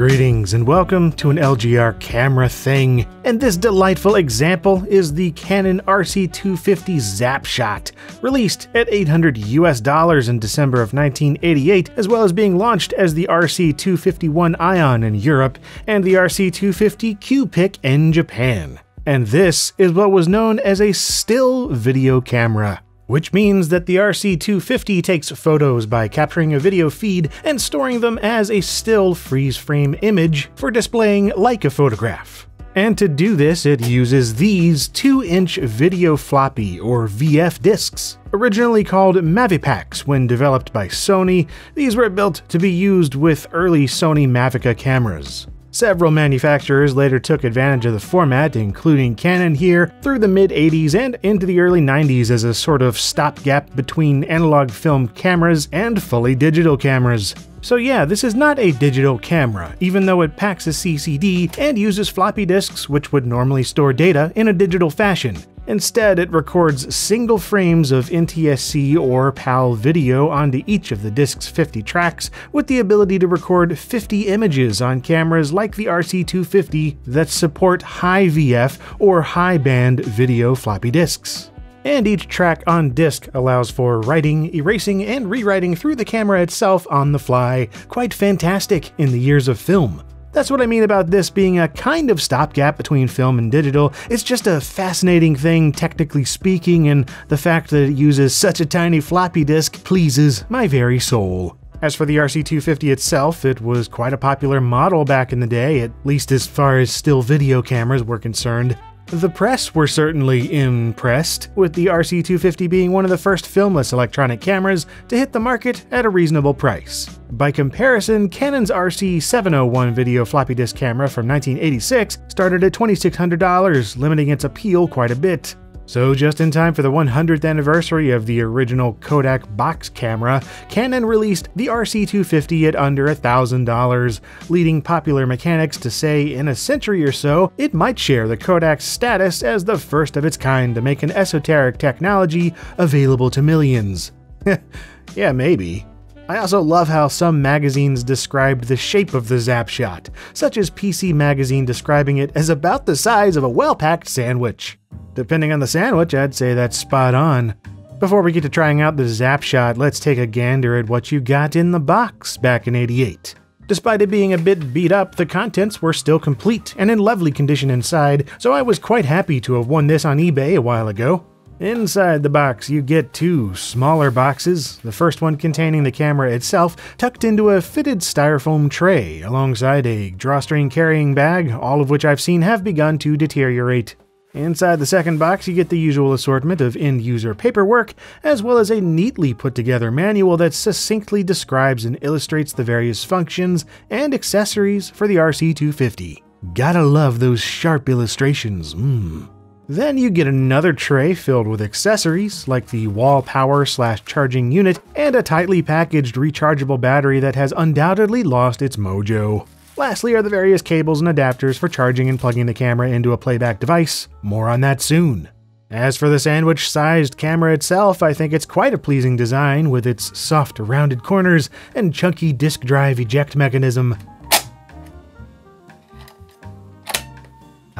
Greetings and welcome to an LGR camera thing. And this delightful example is the Canon RC250 XapShot, released at 800 US dollars in December of 1988, as well as being launched as the RC251 Ion in Europe and the RC250 Q-Pic in Japan. And this is what was known as a still video camera which means that the RC250 takes photos by capturing a video feed and storing them as a still freeze frame image for displaying like a photograph. And to do this, it uses these 2-inch video floppy or VF discs. Originally called Mavipaks when developed by Sony, these were built to be used with early Sony Mavica cameras. Several manufacturers later took advantage of the format, including Canon here, through the mid 80s and into the early 90s as a sort of stopgap between analog film cameras and fully digital cameras. So yeah, this is not a digital camera, even though it packs a CCD and uses floppy disks which would normally store data in a digital fashion. Instead, it records single frames of NTSC or PAL video onto each of the disc's 50 tracks, with the ability to record 50 images on cameras like the RC250 that support high VF or high band video floppy disks. And each track on disk allows for writing, erasing, and rewriting through the camera itself on the fly. Quite fantastic in the years of film. That's what I mean about this being a kind of stopgap between film and digital. It's just a fascinating thing, technically speaking, and the fact that it uses such a tiny floppy disk pleases my very soul. As for the RC250 itself, it was quite a popular model back in the day, at least as far as still video cameras were concerned. The press were certainly impressed, with the RC250 being one of the first filmless electronic cameras to hit the market at a reasonable price. By comparison, Canon's RC701 video floppy disk camera from 1986 started at $2,600, limiting its appeal quite a bit. So, just in time for the 100th anniversary of the original Kodak box camera, Canon released the RC250 at under $1,000, leading popular mechanics to say in a century or so it might share the Kodak's status as the first of its kind to make an esoteric technology available to millions. yeah, maybe. I also love how some magazines described the shape of the XapShot, such as PC Magazine describing it as about the size of a well packed sandwich. Depending on the sandwich, I'd say that's spot on. Before we get to trying out the XapShot, let's take a gander at what you got in the box back in 88. Despite it being a bit beat up, the contents were still complete and in lovely condition inside, so I was quite happy to have won this on eBay a while ago. Inside the box, you get two smaller boxes, the first one containing the camera itself tucked into a fitted styrofoam tray alongside a drawstring carrying bag, all of which I've seen have begun to deteriorate. Inside the second box, you get the usual assortment of end user paperwork, as well as a neatly put together manual that succinctly describes and illustrates the various functions and accessories for the RC250. Gotta love those sharp illustrations, mmm. Then you get another tray filled with accessories like the wall power slash charging unit and a tightly packaged rechargeable battery that has undoubtedly lost its mojo. Lastly are the various cables and adapters for charging and plugging the camera into a playback device. More on that soon. As for the sandwich sized camera itself, I think it's quite a pleasing design with its soft, rounded corners and chunky disk drive eject mechanism.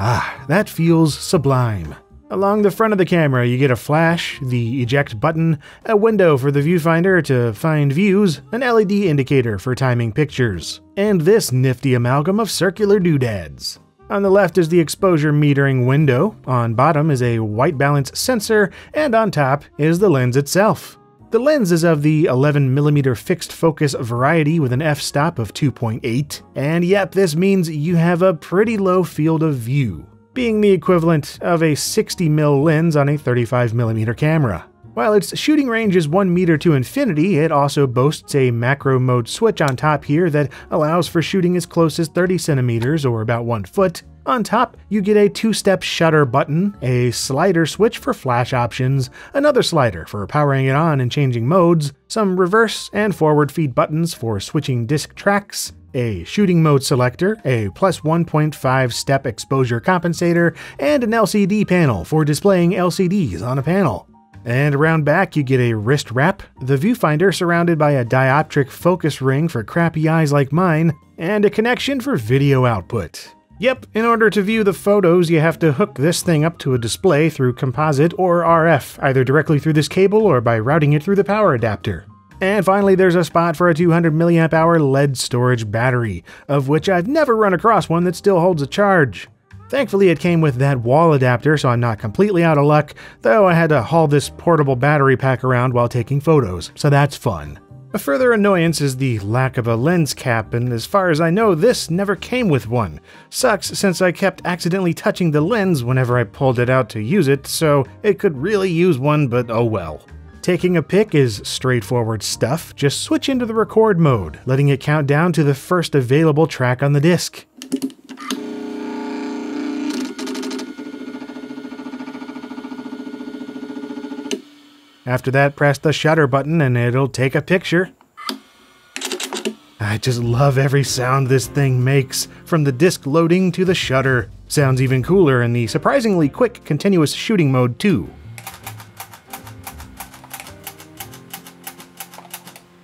Ah, that feels sublime. Along the front of the camera, you get a flash, the eject button, a window for the viewfinder to find views, an LED indicator for timing pictures, and this nifty amalgam of circular doodads. On the left is the exposure metering window, on bottom is a white balance sensor, and on top is the lens itself. The lens is of the 11mm fixed focus variety with an f-stop of 2.8, and yep, this means you have a pretty low field of view being the equivalent of a 60mm lens on a 35mm camera. While its shooting range is 1 meter to infinity, it also boasts a macro mode switch on top here that allows for shooting as close as 30 centimeters or about 1 foot. On top, you get a two-step shutter button, a slider switch for flash options, another slider for powering it on and changing modes, some reverse and forward feed buttons for switching disc tracks, a shooting mode selector, a plus 1.5 step exposure compensator, and an LCD panel for displaying LCDs on a panel. And around back, you get a wrist wrap, the viewfinder surrounded by a dioptric focus ring for crappy eyes like mine, and a connection for video output. Yep, in order to view the photos, you have to hook this thing up to a display through composite or RF, either directly through this cable or by routing it through the power adapter. And finally, there's a spot for a 200 mAh lead storage battery, of which I've never run across one that still holds a charge. Thankfully, it came with that wall adapter, so I'm not completely out of luck, though I had to haul this portable battery pack around while taking photos, so that's fun. A further annoyance is the lack of a lens cap, and as far as I know, this never came with one. Sucks since I kept accidentally touching the lens whenever I pulled it out to use it, so it could really use one, but oh well. Taking a pic is straightforward stuff, just switch into the record mode, letting it count down to the first available track on the disc. After that, press the shutter button and it'll take a picture. I just love every sound this thing makes, from the disc loading to the shutter. Sounds even cooler in the surprisingly quick continuous shooting mode too.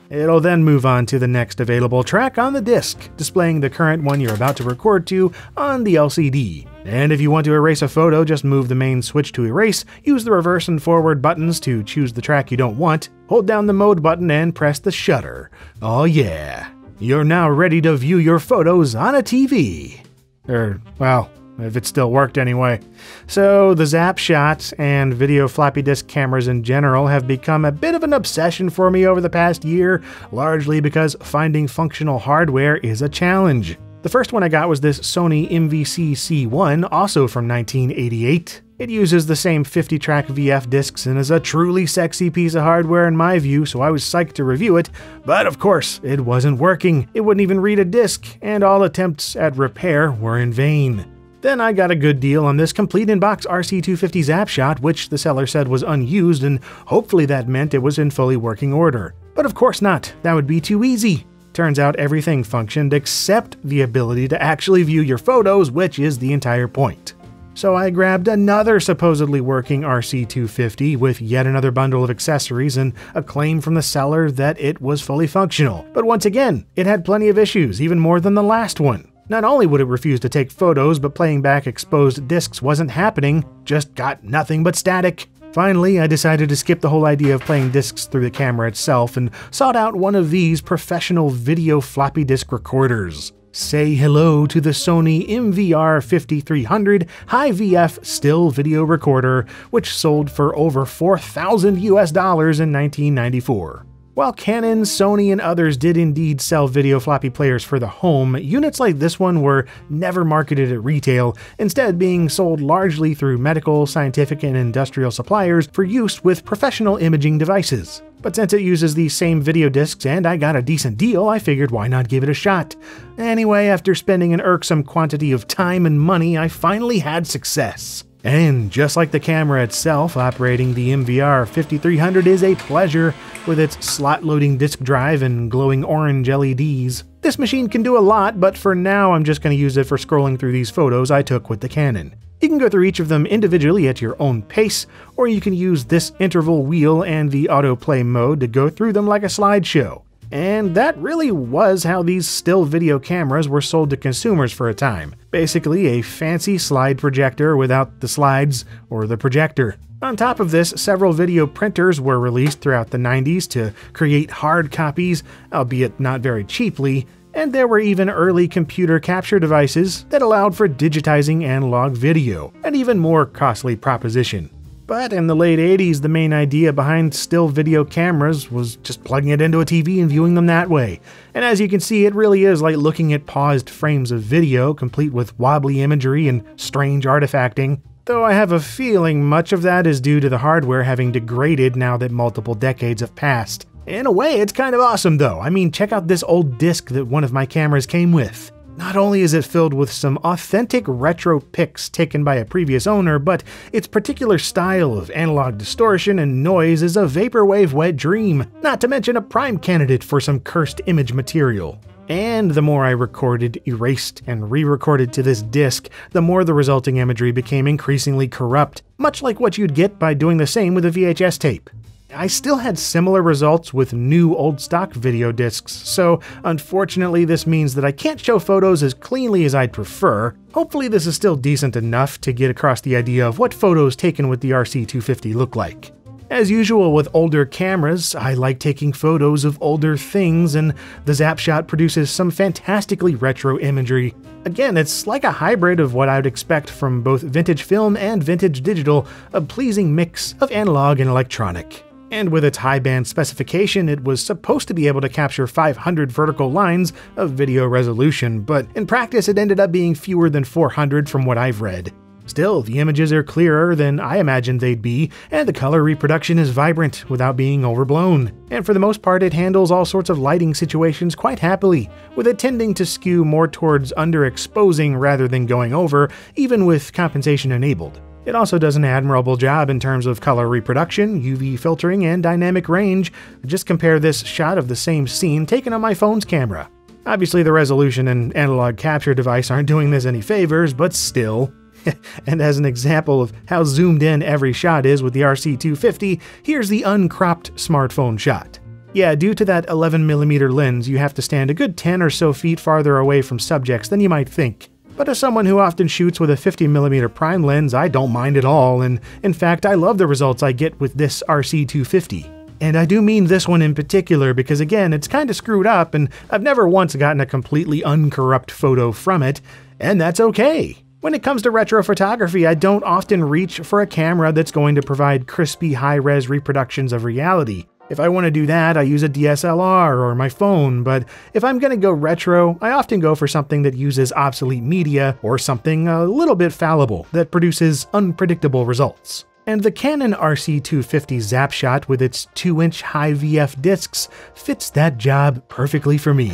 It'll then move on to the next available track on the disc, displaying the current one you're about to record to on the LCD. And if you want to erase a photo, just move the main switch to erase, use the reverse and forward buttons to choose the track you don't want, hold down the mode button and press the shutter. Oh yeah, you're now ready to view your photos on a TV. Er, well, if it still worked anyway. So, the XapShot and video floppy disk cameras in general have become a bit of an obsession for me over the past year, largely because finding functional hardware is a challenge. The first one I got was this Sony MVC C1, also from 1988. It uses the same 50 track VF discs and is a truly sexy piece of hardware in my view, so I was psyched to review it. But of course, it wasn't working. It wouldn't even read a disc, and all attempts at repair were in vain. Then I got a good deal on this complete in box RC250 XapShot, which the seller said was unused, and hopefully that meant it was in fully working order. But of course not, that would be too easy. Turns out everything functioned except the ability to actually view your photos, which is the entire point. So I grabbed another supposedly working RC250 with yet another bundle of accessories and a claim from the seller that it was fully functional. But once again, it had plenty of issues, even more than the last one. Not only would it refuse to take photos, but playing back exposed discs wasn't happening, just got nothing but static. Finally, I decided to skip the whole idea of playing discs through the camera itself and sought out one of these professional video floppy disk recorders. Say hello to the Sony MVR 5300 high VF still video recorder, which sold for over 4,000 US dollars in 1994. While Canon, Sony, and others did indeed sell video floppy players for the home, units like this one were never marketed at retail, instead being sold largely through medical, scientific, and industrial suppliers for use with professional imaging devices. But since it uses the same video discs and I got a decent deal, I figured why not give it a shot. Anyway, after spending an irksome quantity of time and money, I finally had success. And just like the camera itself, operating the MVR 5300 is a pleasure with its slot loading disk drive and glowing orange LEDs. This machine can do a lot, but for now I'm just going to use it for scrolling through these photos I took with the Canon. You can go through each of them individually at your own pace, or you can use this interval wheel and the autoplay mode to go through them like a slideshow. And that really was how these still video cameras were sold to consumers for a time. Basically, a fancy slide projector without the slides or the projector. On top of this, several video printers were released throughout the 90s to create hard copies, albeit not very cheaply, and there were even early computer capture devices that allowed for digitizing analog video, an even more costly proposition. But in the late 80s, the main idea behind still video cameras was just plugging it into a TV and viewing them that way. And as you can see, it really is like looking at paused frames of video, complete with wobbly imagery and strange artifacting. Though I have a feeling much of that is due to the hardware having degraded now that multiple decades have passed. In a way, it's kind of awesome though. I mean, check out this old disc that one of my cameras came with. Not only is it filled with some authentic retro pics taken by a previous owner, but its particular style of analog distortion and noise is a vaporwave wet dream, not to mention a prime candidate for some cursed image material. And the more I recorded, erased, and re recorded to this disc, the more the resulting imagery became increasingly corrupt, much like what you'd get by doing the same with a VHS tape. I still had similar results with new old stock video discs, so unfortunately this means that I can't show photos as cleanly as I'd prefer. Hopefully this is still decent enough to get across the idea of what photos taken with the RC250 look like. As usual with older cameras, I like taking photos of older things, and the XapShot produces some fantastically retro imagery. Again, it's like a hybrid of what I'd expect from both vintage film and vintage digital, a pleasing mix of analog and electronic. And with its high band specification, it was supposed to be able to capture 500 vertical lines of video resolution, but in practice it ended up being fewer than 400 from what I've read. Still, the images are clearer than I imagined they'd be, and the color reproduction is vibrant without being overblown. And for the most part, it handles all sorts of lighting situations quite happily, with it tending to skew more towards underexposing rather than going over, even with compensation enabled. It also does an admirable job in terms of color reproduction, UV filtering, and dynamic range. Just compare this shot of the same scene taken on my phone's camera. Obviously, the resolution and analog capture device aren't doing this any favors, but still. and as an example of how zoomed in every shot is with the RC250, here's the uncropped smartphone shot. Yeah, due to that 11mm lens, you have to stand a good 10 or so feet farther away from subjects than you might think. But as someone who often shoots with a 50mm prime lens, I don't mind at all, and in fact, I love the results I get with this RC250. And I do mean this one in particular because, again, it's kinda screwed up, and I've never once gotten a completely uncorrupt photo from it, and that's okay. When it comes to retro photography, I don't often reach for a camera that's going to provide crispy high res reproductions of reality. If I want to do that, I use a DSLR or my phone, but if I'm going to go retro, I often go for something that uses obsolete media or something a little bit fallible that produces unpredictable results. And the Canon RC250 XapShot with its 2-inch high VF discs fits that job perfectly for me.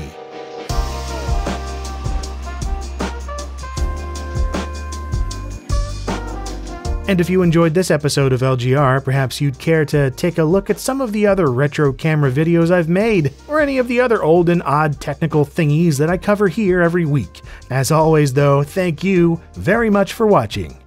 And if you enjoyed this episode of LGR, perhaps you'd care to take a look at some of the other retro camera videos I've made, or any of the other old and odd technical thingies that I cover here every week. As always, though, thank you very much for watching.